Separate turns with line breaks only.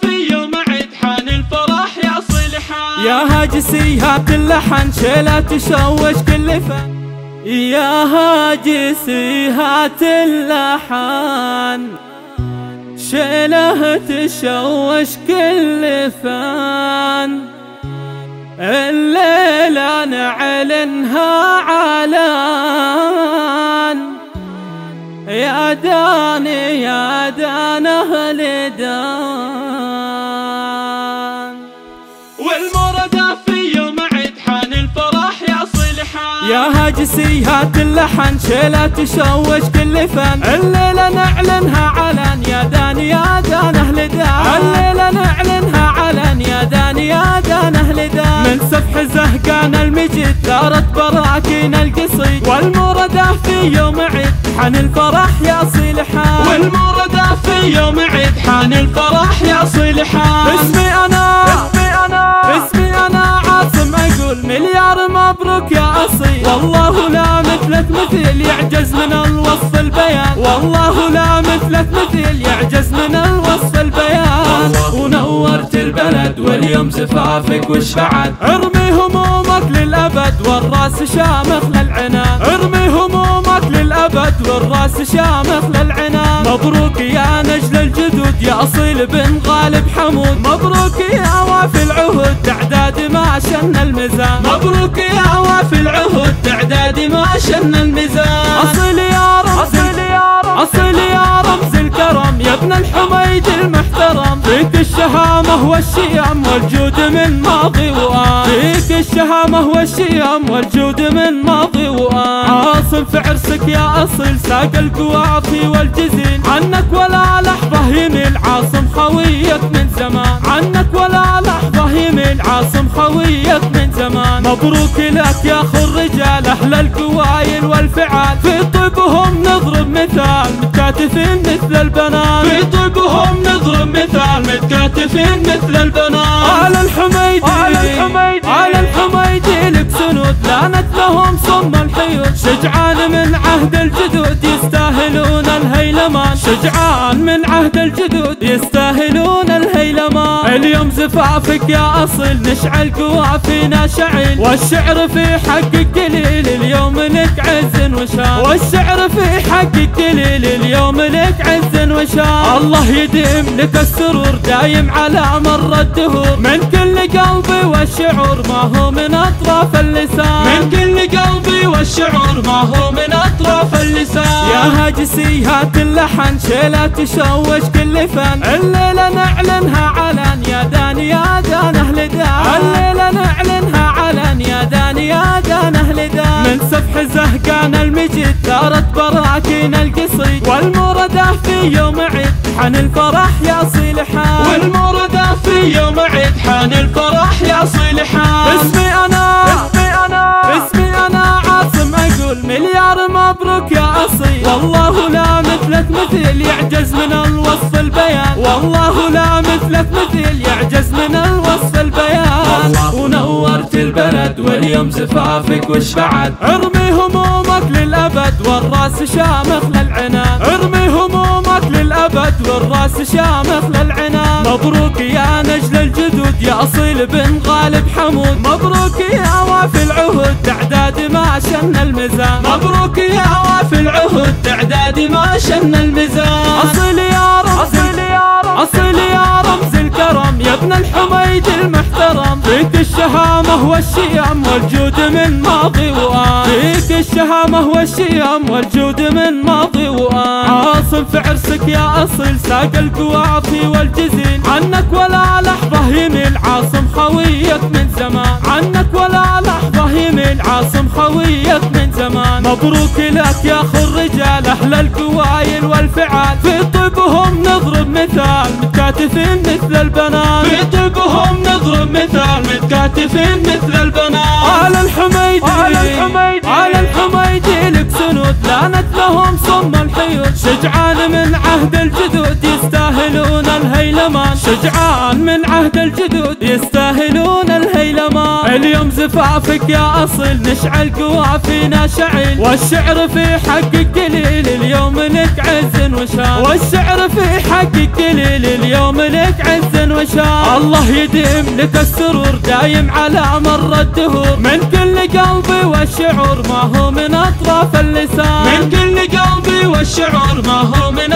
في يوم عيد حان الفرح يا
يا هاجسيهات اللحن شيلة تشوش كل فن يا هاجسيهات اللحن شيلة تشوش كل فن الليلة نعلنها علان داني يا دان أهل دان.
والمردة في يوم عيد حان الفرح يا صلحان
يا هاجسيهات اللحن شيلة تشوش كل فن. الليلة نعلنها علن يا دان يا دان أهل دان. الليلة نعلنها علن يا دان يا دان أهل دان من سفح زهقان المجد دارت براكين القصيد. والمردة في يوم عيد حن الفرح يا صلحان.
والمردة في يوم عيد حان الفرح يا صلحان.
اسمي أنا
اسمي أنا
اسمي أنا. عاصم أقول مليار مبروك يا أصيل. والله لا مثلك مثل يعجز
البلد واليوم زفافك وش بعد؟
ارمي همومك للأبد والرأس شامخ للعنان. ارمي همومك للأبد والرأس شامخ للعنان. مبروك يا نجل الجدود يا أصيل بن غالب حمود. مبروك يا وافي العهود تعداد ما شن الميزان.
مبروك يا وافي العهود تعداد ما شن الميزان.
ابن الحميد المحترم. فيك الشهامة والشيم والجود من ماضي وآن. فيك الشهامة والشيم والجود من ماضي وآن. عاصم في عرسك يا أصيل ساق القوافي والجزيل عنك ولا لحظة يميل عاصم خويك من زمان. عنك ولا لحظة يميل عاصم خويك من زمان. مبروك لك يا أخو الرجال أهل القوايل والفعال. في طيبهم مثال متكاتفين مثل البنات
في طيبهم نضرب مثال متكاتفين مثل البنات
على الحميدي
على الحميدي.
على الحميدي لك سنود لانت لهم صم الحيود. شجعان من عهد الجدود يستاهلون الهيلمان. شجعان من عهد الجدود يستاهلون الهيلمان. اليوم زفافك يا اصل نشعل قوافينا شعيل. والشعر في حقك قليل وشان. والشعر في حقك قليل اليوم لك عز وشان. الله يديم لك السرور دايم على مر الدهور. من كل قلبي والشعور ما هو من أطراف اللسان.
من كل قلبي والشعور ما هو من أطراف اللسان.
يا هاجسيهات اللحن شيلة تشوش كل فن. الليلة نعلنها علن يا دان يا دان أهل دان. الليلة نعلنها علن يا دان يا دان. سفح زهقان المجد دارت براكين القصيد. والمردة في يوم عيد حن الفرح يا صلحان
والمردة في يوم عيد حان الفرح يا صلحان
اسمي أنا
اسمي أنا
اسمي أنا. عاصم أقول مليار مبروك يا أصيل. والله لا مثلك مثل يعجز من
البلد واليوم زفافك وش بعد؟
ارمي همومك للأبد والراس شامخ للعنان ارمي همومك للأبد والراس شامخ للعنان مبروك يا نجل الجدود يا أصيل بن غالب حمود. مبروك يا وافي العهود تعداد ما شن الميزان.
مبروك يا وافي العهود تعداد ما شن الميزان.
أصيل يا رمز
أصيل يا رمز
أصيل يا رمز الكرم يا ابن الحميد فيك الشهامة والشيم والجود من ماضي وآن. فيك الشهامة والشيم والجود من ماضي وآن. عاصم في عرسك يا أصيل ساق القوافي والجزيل عنك ولا لحظة يميل عاصم خويك من زمان. عنك ولا لحظة يميل عاصم خويك من زمان. مبروك لك يا أخو الرجال أهل القوايل والفعال. في طيبهم نضرب مثال. متكاتفين مثل البنات.
طيبهم نضرب مثال. متكاتفين مثل البنات.
على الحميدي.
على الحميدي.
على الحميدي لك سنود. لانت لهم صم الحيود. شجعان من عهد الجدود يستاهلون الهيلمان. شجعان من عهد الجدود يستاهلون الهيلمان. اليوم زفافك يا أصل نشعل قوافينا شعيل. والشعر في حقك قليل وشان. والشعر في حقك قليل اليوم لك عز وشان. الله يديم لك السرور دايم على مر الدهور. من كل قلبي والشعور ما هو من أطراف اللسان.
من كل قلبي والشعور ما هو من